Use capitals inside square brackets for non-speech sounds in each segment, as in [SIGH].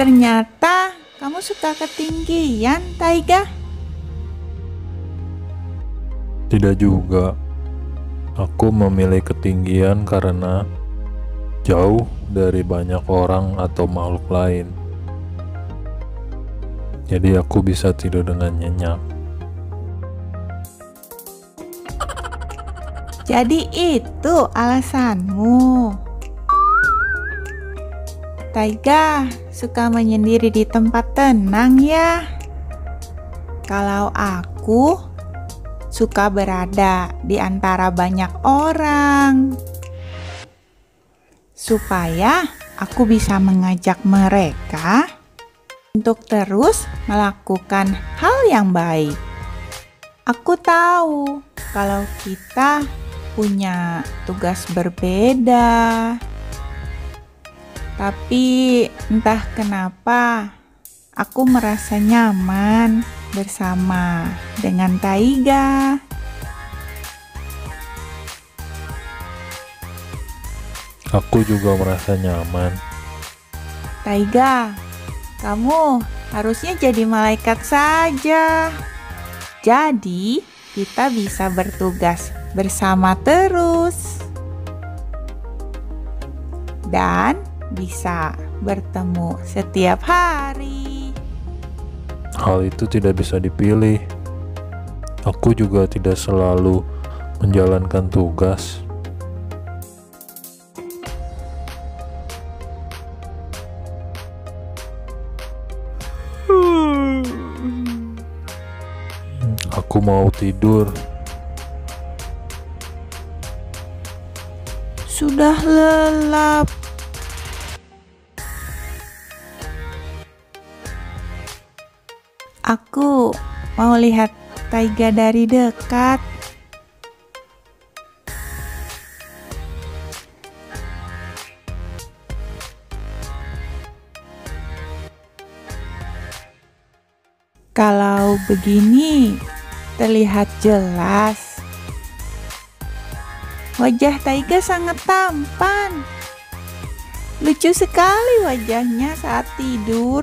Ternyata kamu suka ketinggian, Taiga. Tidak juga. Aku memilih ketinggian karena jauh dari banyak orang atau makhluk lain. Jadi aku bisa tidur dengan nyenyak. Jadi itu alasanmu. Taiga suka menyendiri di tempat tenang ya. Kalau aku suka berada di antara banyak orang. Supaya aku bisa mengajak mereka untuk terus melakukan hal yang baik. Aku tahu kalau kita punya tugas berbeda, tapi entah kenapa aku merasa nyaman bersama dengan Taiga. Aku juga merasa nyaman. Taiga, kamu harusnya jadi malaikat saja. Jadi, kita bisa bertugas bersama terus. Dan bisa bertemu setiap hari. Hal itu tidak bisa dipilih. Aku juga tidak selalu menjalankan tugas. Aku mau tidur. Sudah lelap. Aku mau lihat Taiga dari dekat. Kalau begini, terlihat jelas. Wajah Taiga sangat tampan. Lucu sekali wajahnya saat tidur.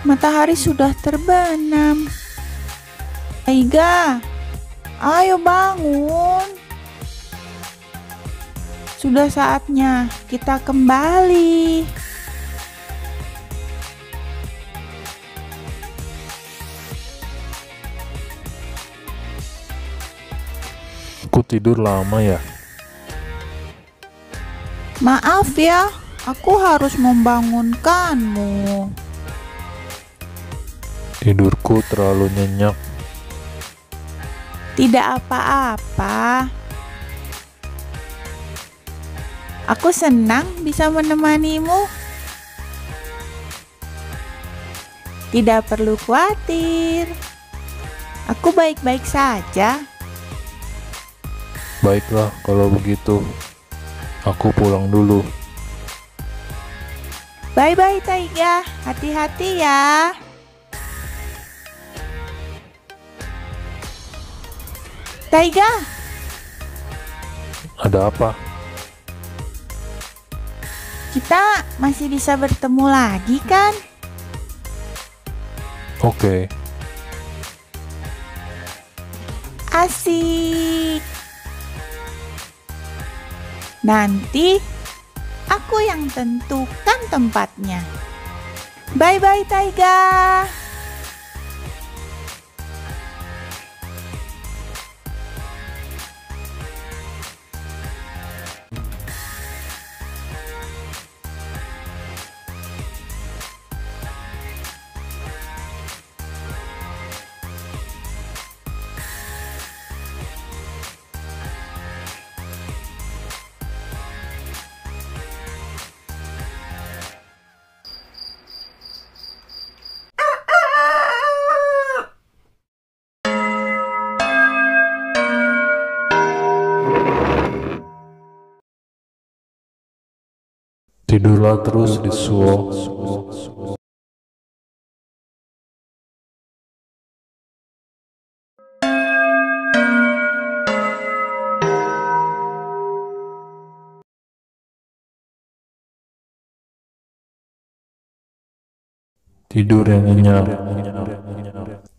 Matahari sudah terbenam. Taiga, ayo bangun. Sudah saatnya kita kembali. Aku tidur lama ya. Maaf ya, aku harus membangunkanmu. Tidurku terlalu nyenyak. Tidak apa-apa. Aku senang bisa menemanimu. Tidak perlu khawatir. Aku baik-baik saja. Baiklah kalau begitu. Aku pulang dulu. Bye-bye Taiga. Hati-hati ya. Taiga, Ada apa? kita masih bisa bertemu lagi kan? Oke, Asik. Nanti aku yang tentukan tempatnya. Bye-bye Taiga. tidurlah terus di suwo tidur yang nyenyak.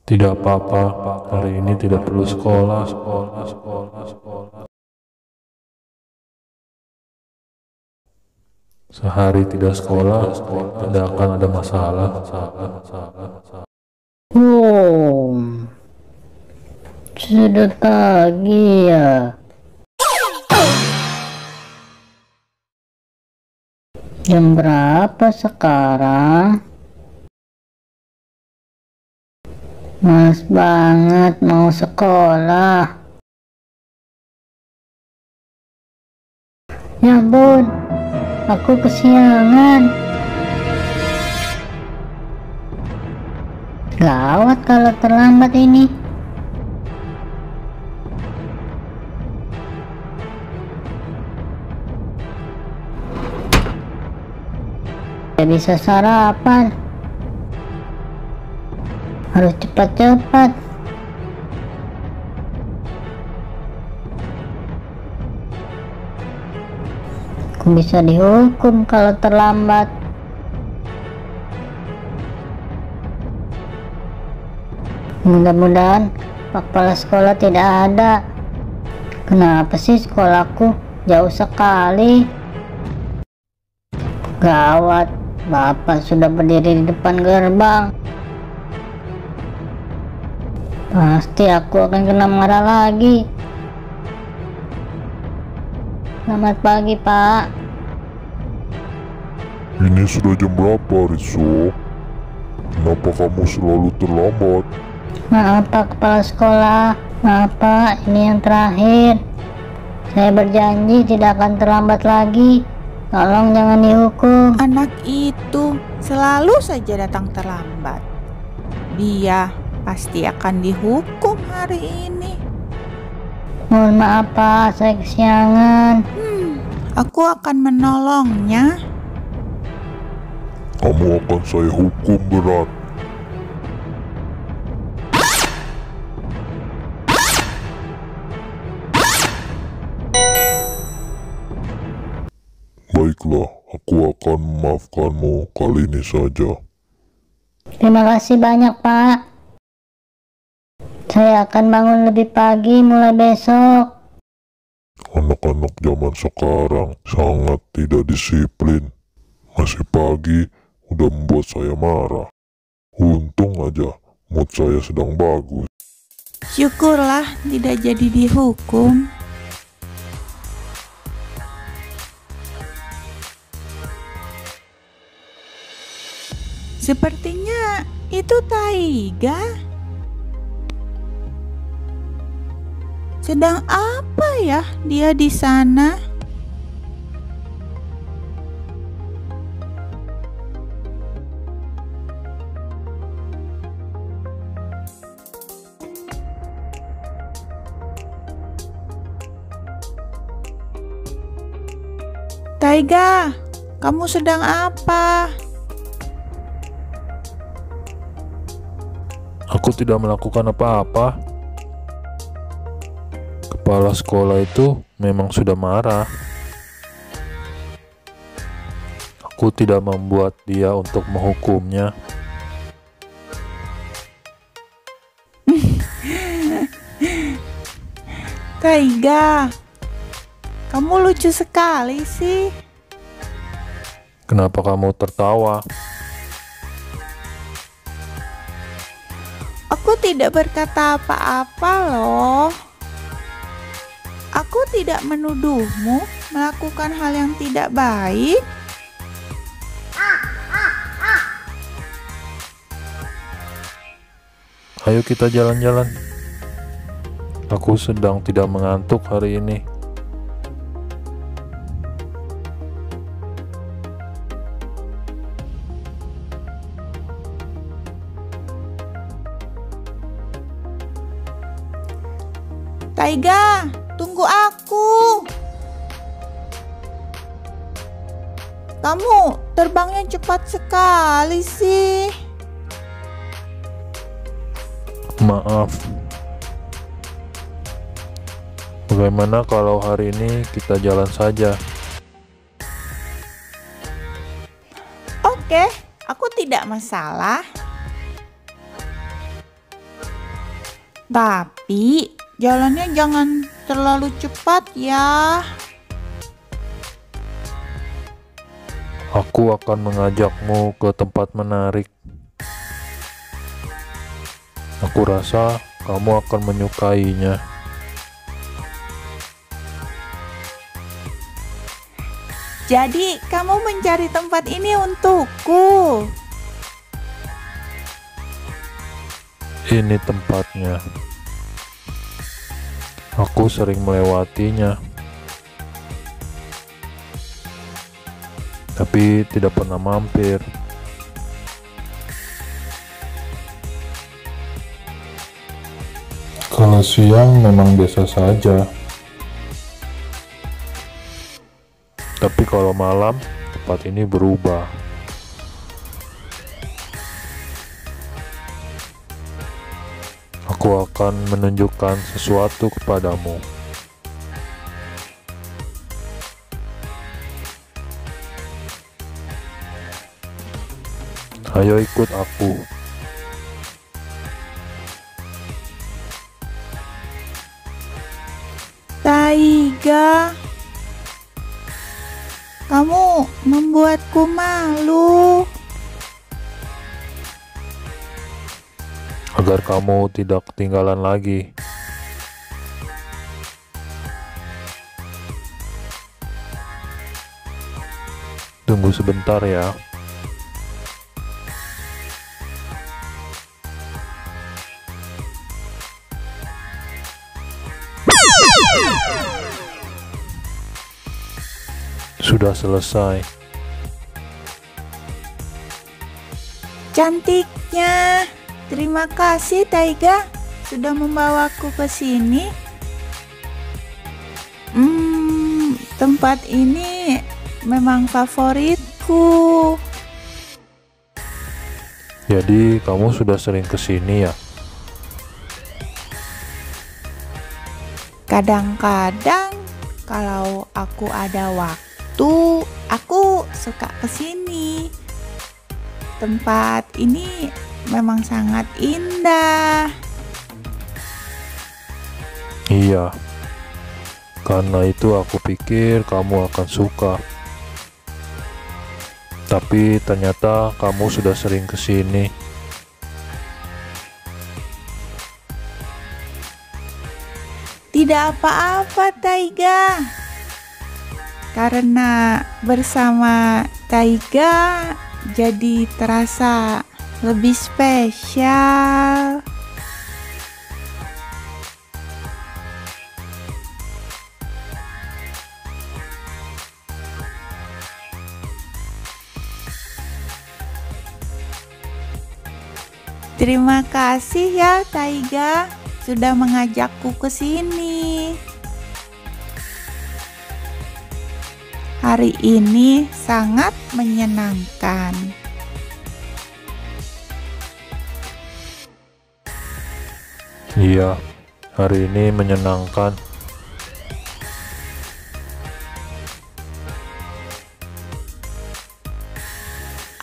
Tidak apa-apa. Hari ini tidak perlu sekolah sekolah sekolah sekolah. Sehari tidak sekolah, tidak akan ada masalah. Hmm. Sudah pagi ya. Jam berapa sekarang? Males banget mau sekolah. Ya ampun, aku kesiangan. Gawat kalau terlambat ini. Tidak bisa sarapan. Harus cepat-cepat. Aku bisa dihukum kalau terlambat. Mudah-mudahan Kepala Sekolah tidak ada. Kenapa sih sekolahku jauh sekali? Gawat, Bapak sudah berdiri di depan gerbang. Pasti aku akan kena marah lagi. Selamat pagi, Pak. Ini sudah jam berapa, Rizzo? Kenapa kamu selalu terlambat? Maaf, Pak Kepala Sekolah. Maaf, Pak. Ini yang terakhir. Saya berjanji tidak akan terlambat lagi. Tolong jangan dihukum. Anak itu selalu saja datang terlambat. Dia pasti akan dihukum hari ini. Mohon maaf, Pak. Saya kesiangan. Hmm, aku akan menolongnya. Kamu akan saya hukum berat. Baiklah, aku akan memaafkanmu kali ini saja. Terima kasih banyak, Pak. Saya akan bangun lebih pagi mulai besok. Anak-anak zaman sekarang sangat tidak disiplin. Masih pagi, udah membuat saya marah. Untung aja, mood saya sedang bagus. Syukurlah tidak jadi dihukum. Sepertinya itu Taiga. Sedang apa ya dia di sana? Taiga, kamu sedang apa? Aku tidak melakukan apa-apa. Kepala sekolah itu memang sudah marah. Aku tidak membuat dia untuk menghukumnya. [LAUGHS] Taiga, kamu lucu sekali sih. Kenapa kamu tertawa? Aku tidak berkata apa-apa loh. Aku tidak menuduhmu melakukan hal yang tidak baik. Ayo kita jalan-jalan. Aku sedang tidak mengantuk hari ini. Taiga. Kamu terbangnya cepat sekali sih. Maaf. Bagaimana kalau hari ini kita jalan saja? Oke, aku tidak masalah. Tapi jalannya jangan terlalu cepat ya. Aku akan mengajakmu ke tempat menarik. Aku rasa kamu akan menyukainya. Jadi, kamu mencari tempat ini untukku. Ini tempatnya. Aku sering melewatinya. Tapi tidak pernah mampir. Kalau siang memang biasa saja. Tapi kalau malam, tempat ini berubah. Aku akan menunjukkan sesuatu kepadamu. Ayo ikut aku. Taiga, kamu membuatku malu. Agar kamu tidak ketinggalan lagi. Tunggu sebentar ya. Sudah selesai. Cantiknya. Terima kasih Taiga sudah membawaku ke sini. Hmm, tempat ini memang favoritku. Jadi kamu sudah sering ke sini ya? Kadang-kadang kalau aku ada waktu, aku suka ke sini. Tempat ini memang sangat indah. Iya. Karena itu aku pikir kamu akan suka. Tapi ternyata kamu sudah sering ke sini. Tidak apa-apa, Taiga. Karena bersama Taiga jadi terasa lebih spesial. Terima kasih ya Taiga sudah mengajakku ke sini. Hari ini sangat menyenangkan. Iya, hari ini menyenangkan.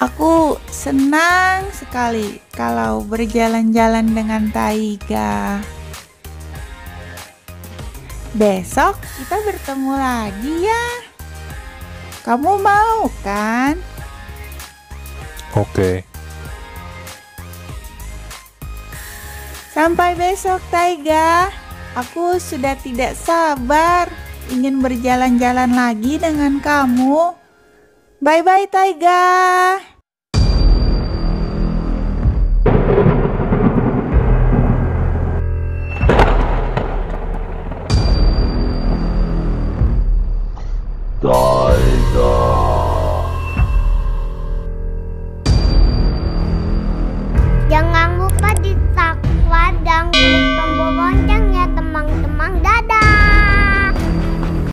Aku senang sekali kalau berjalan-jalan dengan Taiga. Besok kita bertemu lagi ya. Kamu mau kan? Oke, Sampai besok Taiga. Aku sudah tidak sabar ingin berjalan-jalan lagi dengan kamu. Bye bye Taiga.